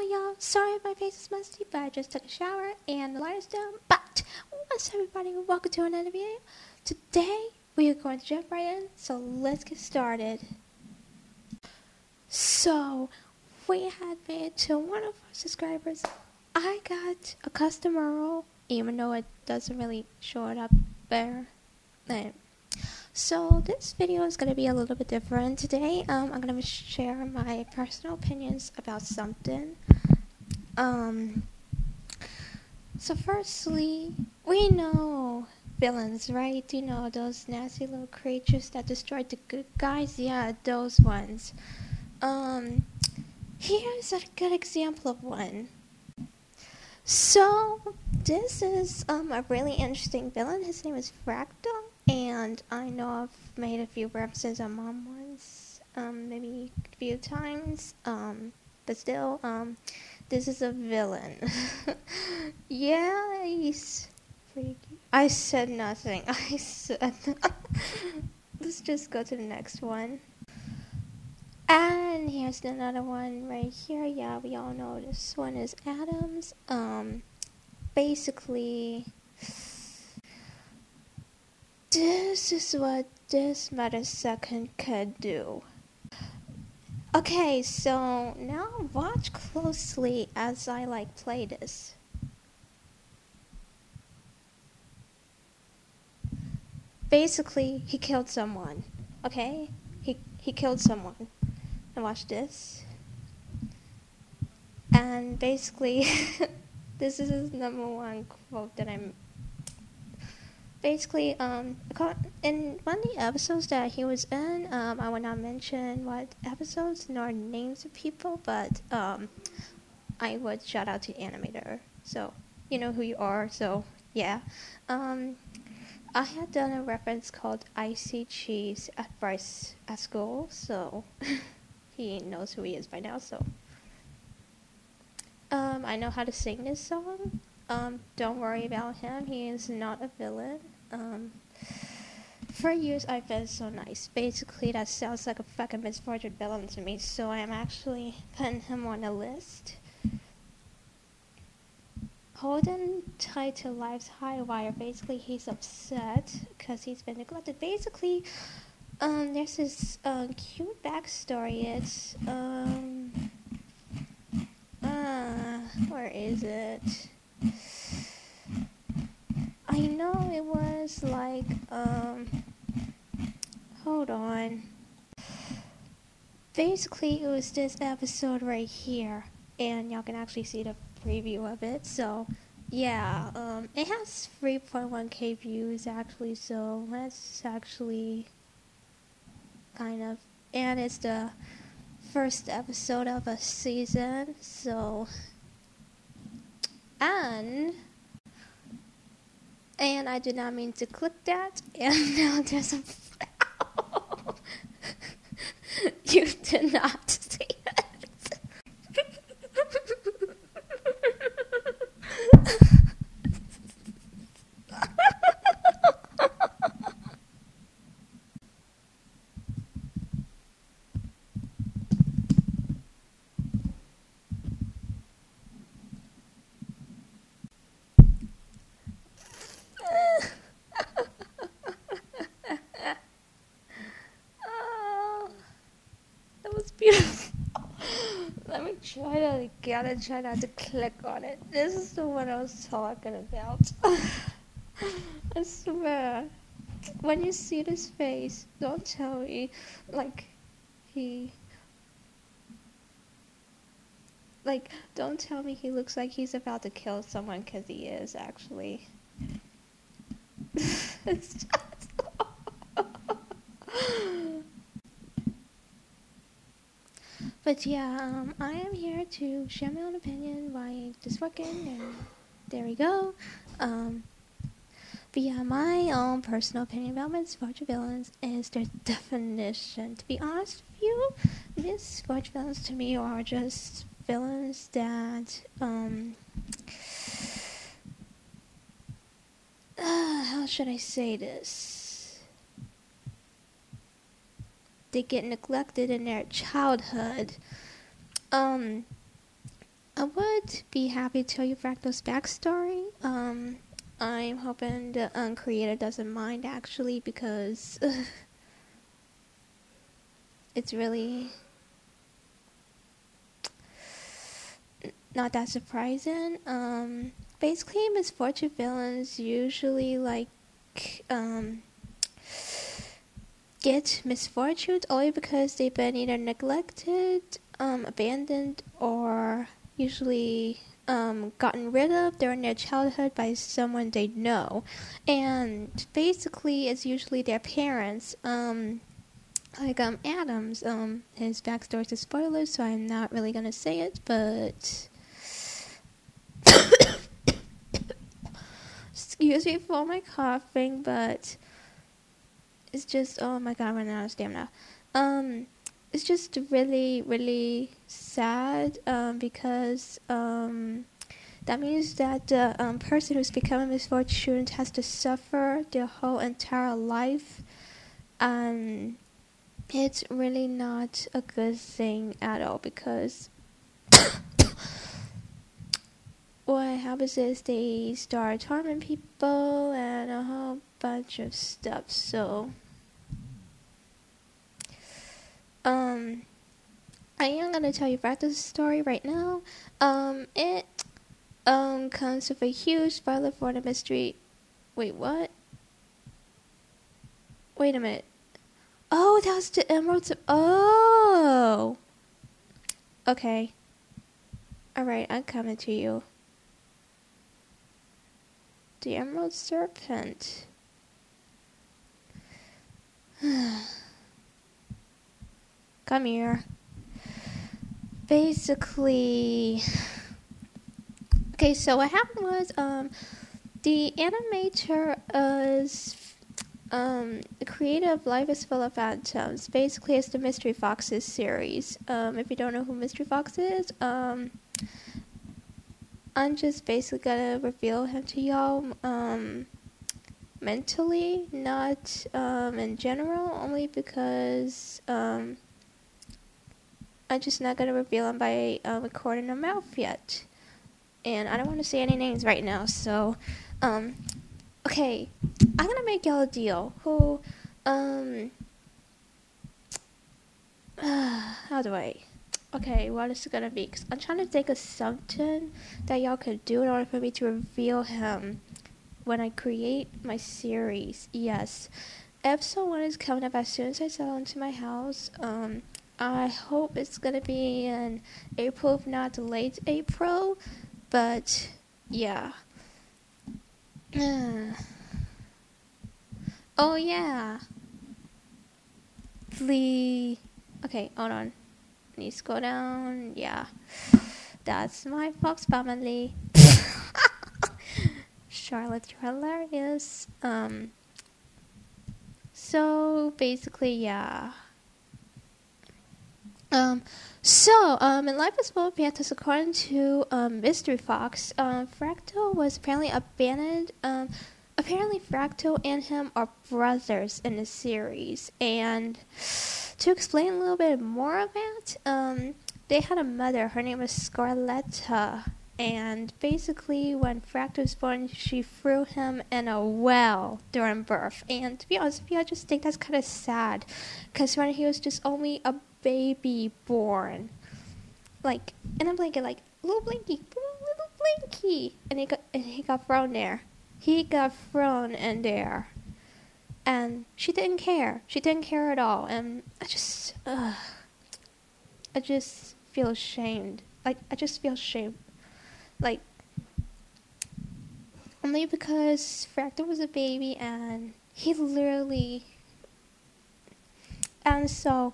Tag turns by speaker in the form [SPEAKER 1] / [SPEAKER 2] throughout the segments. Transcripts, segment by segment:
[SPEAKER 1] Oh, y'all. Sorry my face is musty, but I just took a shower and the light is down. But what's everybody? Welcome to another video. Today we are going to jump right in, so let's get started. So we had made to one of our subscribers. I got a custom URL, even though it doesn't really show it up there. So this video is going to be a little bit different today. Um, I'm going to share my personal opinions about something. Um, so firstly, we know villains, right? You know those nasty little creatures that destroyed the good guys. Yeah, those ones. Um, here's a good example of one. So this is um, a really interesting villain. His name is Fractal and I know I've made a few references on mom once, um, maybe a few times, um, but still, um, this is a villain. yeah, he's freaky. I said nothing. I said. Let's just go to the next one. And here's another one right here. Yeah, we all know this one is Adams. Um, basically this is what this second could do. Okay, so now watch closely as I like play this. Basically, he killed someone. Okay? He he killed someone. And watch this. And basically this is his number one quote that I'm basically, um, in one of the episodes that he was in, um, I will not mention what episodes nor names of people, but um, I would shout out to the animator. So you know who you are. So yeah, um, I had done a reference called Icy Cheese at Bryce at school, so he knows who he is by now. So um, I know how to sing this song. Um, don't worry about him. He is not a villain. Um, for years, I've been so nice. Basically, that sounds like a fucking Miss Fortune villain to me. So I am actually putting him on the list. Holding tight to life's high wire. Basically, he's upset because he's been neglected. Basically, um, there's this uh, cute backstory. It's um, uh, where is it? I know it was like, um, hold on. Basically, it was this episode right here, and y'all can actually see the preview of it. So, yeah, um, it has 3.1k views actually, so that's actually kind of, and it's the first episode of a season, so, and and I did not mean to click that, and now there's a. you did not see Let me try to it, try not to click on it. This is the one I was talking about. I swear. When you see this face, don't tell me, like, he. Like, don't tell me he looks like he's about to kill someone, because he is, actually. it's just. But yeah, um, I am here to share my own opinion why this working, and there we go. Um, but yeah, my own personal opinion about Miss Fortune villains is their definition. To be honest with you, Miss Fortune villains to me are just villains that, um, uh, how should I say this? They get neglected in their childhood. Um, I would be happy to tell you Fractal's backstory. Um, I'm hoping the um, creator doesn't mind actually because it's really not that surprising. Um, basically, misfortune villains usually like um, get misfortunes only because they've been either neglected, um, abandoned, or usually um, gotten rid of during their childhood by someone they know. And basically, it's usually their parents. Um, like um, Adams, um, his backstory is spoiler, so I'm not really gonna say it, but excuse me for my coughing, but it's just oh my god, I'm running out of stamina. Um, it's just really, really sad um, because um, that means that the um, person who's becoming misfortune has to suffer their whole entire life, and it's really not a good thing at all because what happens is they start harming people and a whole bunch of stuff. So. Um, I am gonna tell you about this story right now. Um, it um comes with a huge for the mystery. Wait, what? Wait a minute. Oh, that was the emerald. Oh. Okay. All right, I'm coming to you. The emerald serpent. Come here. Basically, okay. So what happened was, um, the animator is, um, the creator of Life is Full of Phantoms. Basically, it's the Mystery Foxes series. Um, if you don't know who Mystery Fox is, um, I'm just basically gonna reveal him to y'all. Um, mentally, not um, in general, only because um, I'm just not gonna reveal him by uh, recording them mouth yet. And I don't want to say any names right now, so, um, okay, I'm gonna make y'all a deal. Who, um, uh, how do I? Okay, what is it gonna be? Cause I'm trying to think of something that y'all could do in order for me to reveal him when I create my series. Yes, episode one is coming up as soon as I settle into my house. Um, I hope it's gonna be in April, if not late April. But yeah. oh yeah. The okay, hold on. Need to go down. Yeah, that's my fox family. Charlotte, you're hilarious. Um. So basically, yeah. Um, so, um, in Life is Full of Phantoms, according to um, Mystery Fox, um, Fractal was apparently abandoned. Um, apparently, Fractal and him are brothers in the series. And to explain a little bit more that, um, they had a mother. Her name was Scarletta. And basically, when Fractal was born, she threw him in a well during birth. And to be honest with you, I just think that's kind of sad. Because when he was just only a baby born. Like in a blanket, like little blinky, little blinky, and he got and he got thrown there. He got thrown in there, and she didn't care. She didn't care at all, and I just, I just feel ashamed. Like I just feel shame, like only because Fractal was a baby and he literally and so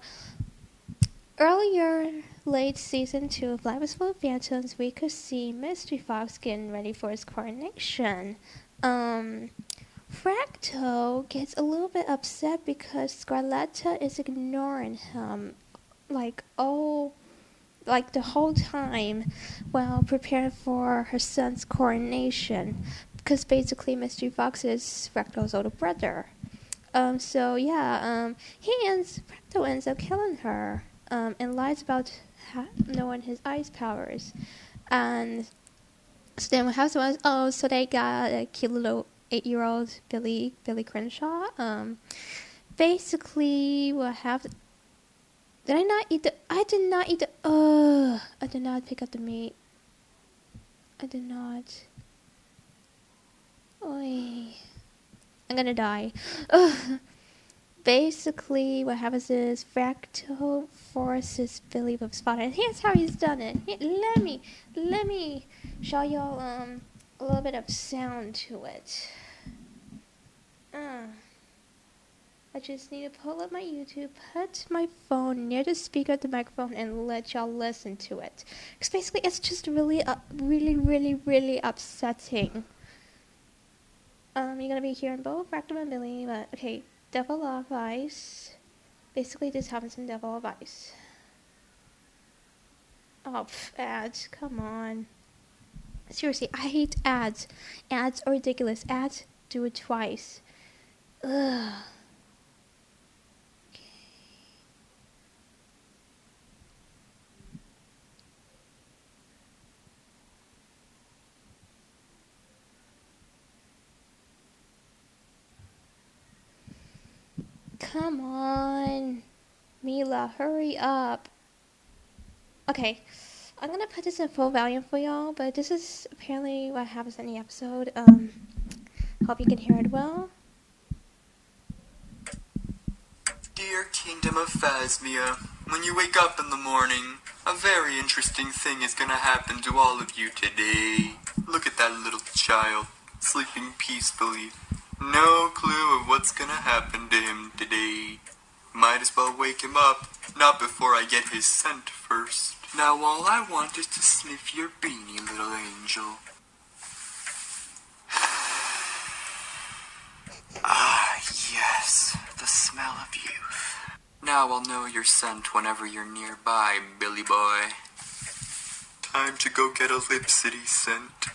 [SPEAKER 1] Earlier, late season two of Life is Full of Phantoms, we could see Mystery Fox getting ready for his coronation. Um, Fractal gets a little bit upset because Scarletta is ignoring him, like oh, like the whole time while preparing for her son's coronation, because basically Mystery Fox is Fractal's older brother. Um, so yeah, um, he ends Fractal ends up killing her um, and lies about ha- knowing his ice powers. And so then what happened was, oh, so they got a cute little eight-year-old Billy Billy Crenshaw. Um, basically, what happened? Did I not eat the? I did not eat the. Uh, I did not pick up the meat. I did not. Oy. I'm gonna die. Ugh. Basically, what happens is Fractal forces Billy with Spot, and here's how he's done it. Here, let me, let me show y'all um a little bit of sound to it. Uh, I just need to pull up my YouTube, put my phone near the speaker of the microphone, and let y'all listen to it. Because basically, it's just really, uh, really, really, really upsetting. Um, you're gonna be hearing both Fractal and Billy, but okay, Devil of Ice. Basically, this happens in Devil of Ice. Oh, pff, ads, come on. Seriously, I hate ads. Ads are ridiculous. Ads do it twice. Come on. Mila, hurry up. Okay. I'm gonna put this in full volume for y'all, but this is apparently what happens in the episode. Um, hope you can hear it well.
[SPEAKER 2] Kingdom of Phasmia, when you wake up in the morning, a very interesting thing is gonna happen to all of you today. Look at that little child, sleeping peacefully. No clue of what's gonna happen to him today. Might as well wake him up, not before I get his scent first. Now all I want is to sniff your beanie, little angel. ah, yes, the smell of youth. Now I'll know your scent whenever you're nearby, Billy boy. Time to go get a Lip City scent.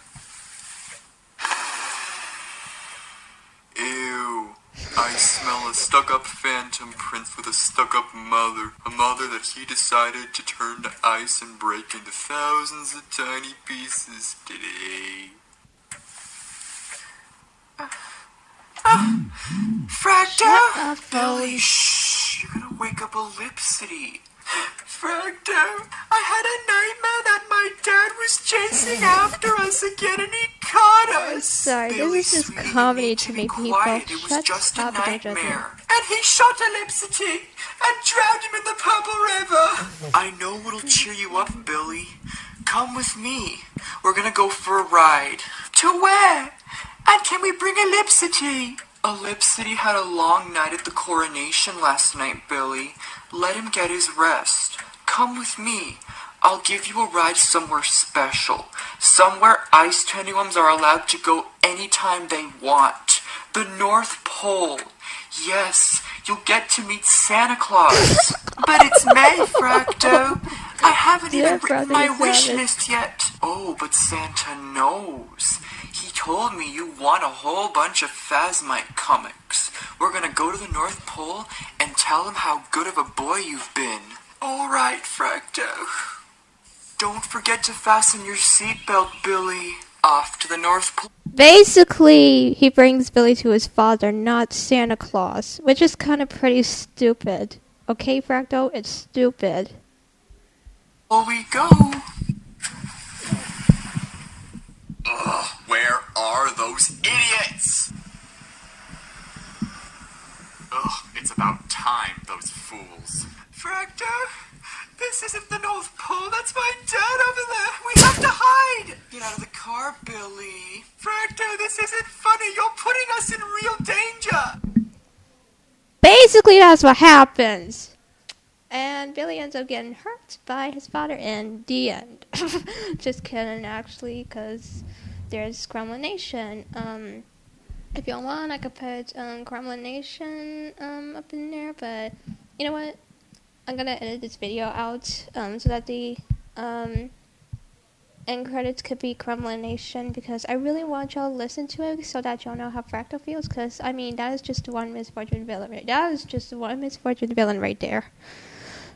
[SPEAKER 2] Ew. I smell a stuck-up phantom prince with a stuck-up mother. A mother that he decided to turn to ice and break into thousands of tiny pieces today. Fracta!
[SPEAKER 1] Shut up,
[SPEAKER 2] Billy,
[SPEAKER 1] Billy.
[SPEAKER 2] shh! You're gonna up a Lip City. Um, I had a nightmare that my dad was chasing after us again and he caught us.
[SPEAKER 1] Sorry, this
[SPEAKER 2] Billy,
[SPEAKER 1] is just comedy to me, people.
[SPEAKER 2] quiet. It was
[SPEAKER 1] Shut
[SPEAKER 2] just
[SPEAKER 1] up
[SPEAKER 2] a
[SPEAKER 1] and don't judge me.
[SPEAKER 2] nightmare. And he shot Ellipsity and drowned him in the Purple River. I know what'll cheer you up, Billy. Come with me. We're gonna go for a ride. To where? And can we bring Ellipsity? Ellipsity had a long night at the coronation last night, Billy. Let him get his rest. Come with me. I'll give you a ride somewhere special. Somewhere ice tenuums are allowed to go anytime they want. The North Pole. Yes, you'll get to meet Santa Claus. but it's May, Fracto. I haven't
[SPEAKER 1] Yeah,
[SPEAKER 2] even written my wish
[SPEAKER 1] savage.
[SPEAKER 2] list yet. Oh, but Santa knows. He told me you want a whole bunch of Phasmite comics. We're gonna go to the North Pole and tell him how good of a boy you've been. All right, Fracto. Don't forget to fasten your seatbelt, Billy. Off to the North Pole.
[SPEAKER 1] Basically, he brings Billy to his father, not Santa Claus, which is kind of pretty stupid. Okay, Fractal? It's stupid.
[SPEAKER 2] We go. Ugh, where are those idiots? Ugh, it's about time, those fools. Fracto, this isn't the North Pole. That's my dad over there. We have to hide. Get out of the car, Billy. Fracto, this isn't funny. You're putting us in real danger.
[SPEAKER 1] Basically, that's what happens. And Billy ends up getting hurt by his father in the end. Just kidding, actually, because there's Kremlin Nation. Um, if y'all want, I could put um, Kremlin Nation um, up in there, but you know what? I'm gonna edit this video out um, so that the um, end credits could be Kremlin Nation because I really want y'all to listen to it so that y'all know how Fractal feels. Because I mean, that is just one misfortune villain. Right? That is just one misfortune villain right there.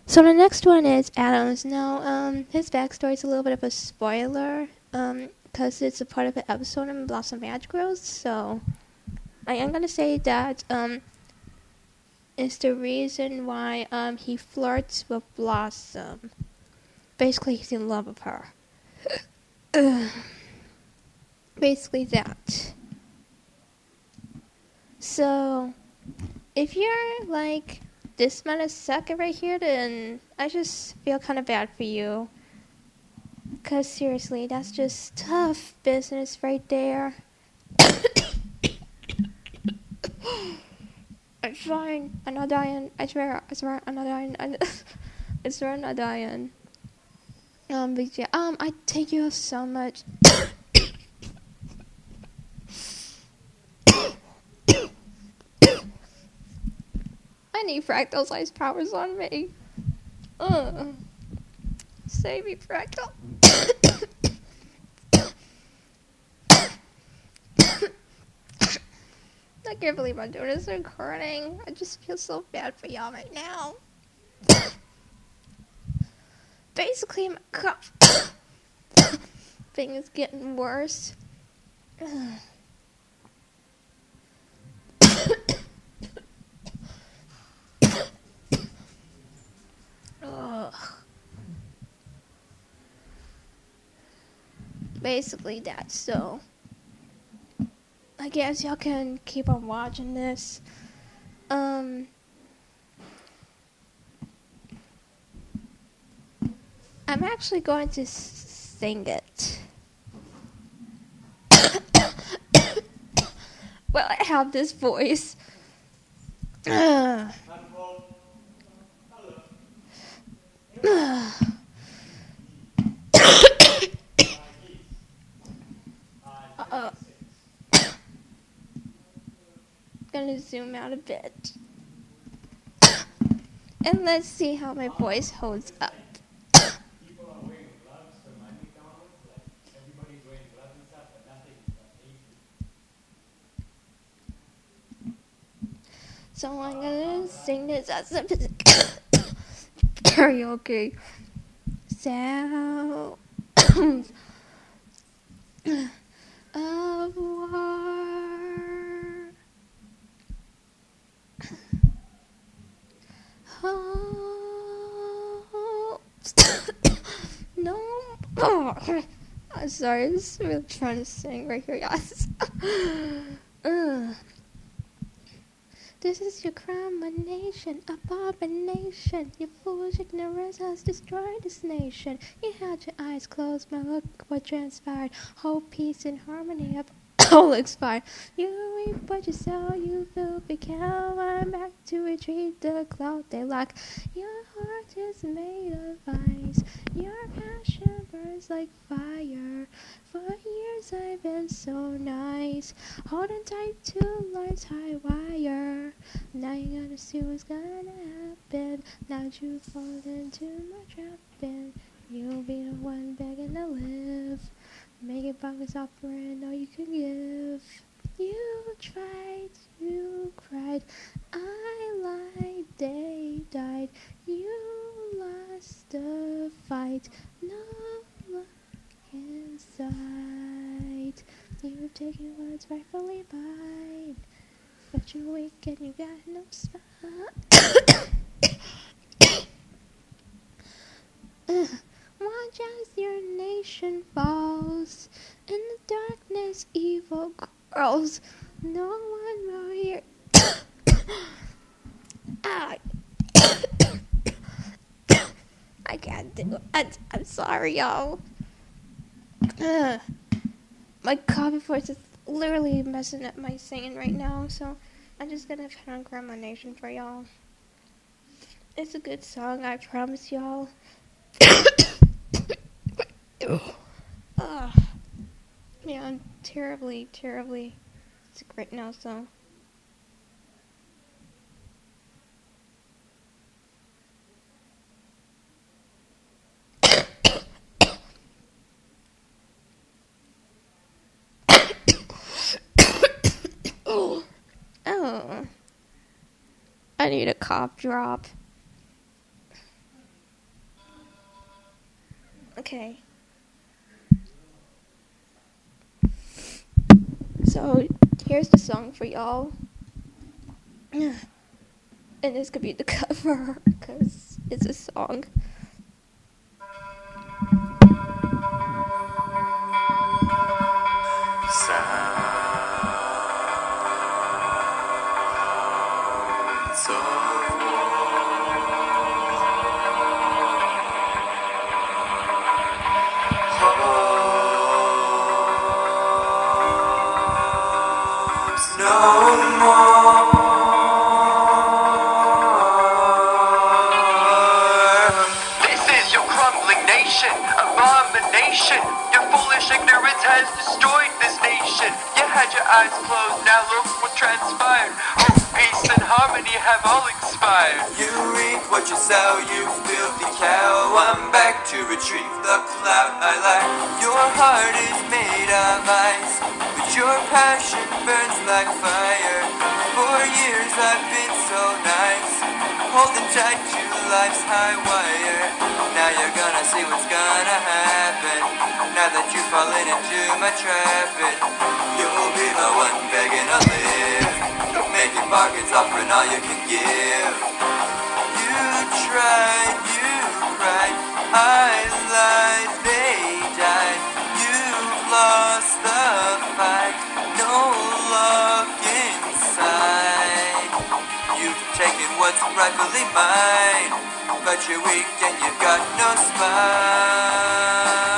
[SPEAKER 1] So the next one is Adams. Now, um, his backstory is a little bit of a spoiler, um, because it's a part of an episode in Blossom Magic Girls. So, I am gonna say that um, is the reason why um he flirts with Blossom. Basically, he's in love with her. Basically, that. So, if you're like this man is sucker right here, then I just feel kind of bad for you. Cause seriously, that's just tough business right there. I'm fine. I'm not dying. I swear. I swear. I'm not dying. I, I swear I'm not dying. Um, but yeah. Um, I thank you so much. I need fractal size powers on me. Uh, save me, fractal. I can't believe I'm doing this recording. I just feel so bad for y'all right now. Basically, my cough thing is getting worse. Ugh. Basically, that. So, I guess y'all can keep on watching this. Um, I'm actually going to sing it. well, I have this voice. Ugh. Uh, gonna zoom out a bit. and let's see how my voice holds up. So I'm gonna sing this as a karaoke. Sounds of war. Oh. no. Oh. I'm sorry, I'm just really trying to sing right here, guys. This is your crimination, abomination. Your foolish ignorance has destroyed this nation. You had your eyes closed, but look what transpired. Hope, peace, and harmony have all expired. You reap what you sow, you filthy cow. I'm back to retrieve the cloud they lack. Your heart is made of ice. Your passion burns like fire. For years I've been so nice, holding tight to life's high wire. Now you gotta see what's gonna happen. Now you've fallen into my trap, and you'll be the one begging to live. Making pockets offering all you can give. You tried, you cried, I lied, they died. You lost the fight. No look inside. You've taken what's rightfully mine, but you're weak and you got no spine. Watch as your nation falls in the darkness. Evil girls, no one will hear. ah. I can't do it. I'm sorry, y'all. Ugh. My coffee voice is literally messing up my singing right now, so I'm just gonna put on Grandma Nation for y'all. It's a good song, I promise y'all. Ugh. Yeah, I'm terribly, terribly sick right now, so. oh. Oh. I need a cough drop. Okay. So here's the song for y'all. And this could be the cover because it's a song.
[SPEAKER 3] Abomination. Your foolish ignorance has destroyed this nation. You had your eyes closed, now look what transpired. Hope, peace, and harmony have all expired.
[SPEAKER 2] You reap what you sow, you filthy cow. I'm back to retrieve the clout I lack. Your heart is made of ice, but your passion burns like fire. For years I've been so nice, holding tight to life's high wire. Now you're gonna see what's gonna happen. Now that you've fallen into my trap, you'll be the one begging to live. Making bargains, offering all you can give. You tried, you cried, I lied, they died. You've lost the fight, no love inside. What's rightfully mine, but you're weak and you've got no spine.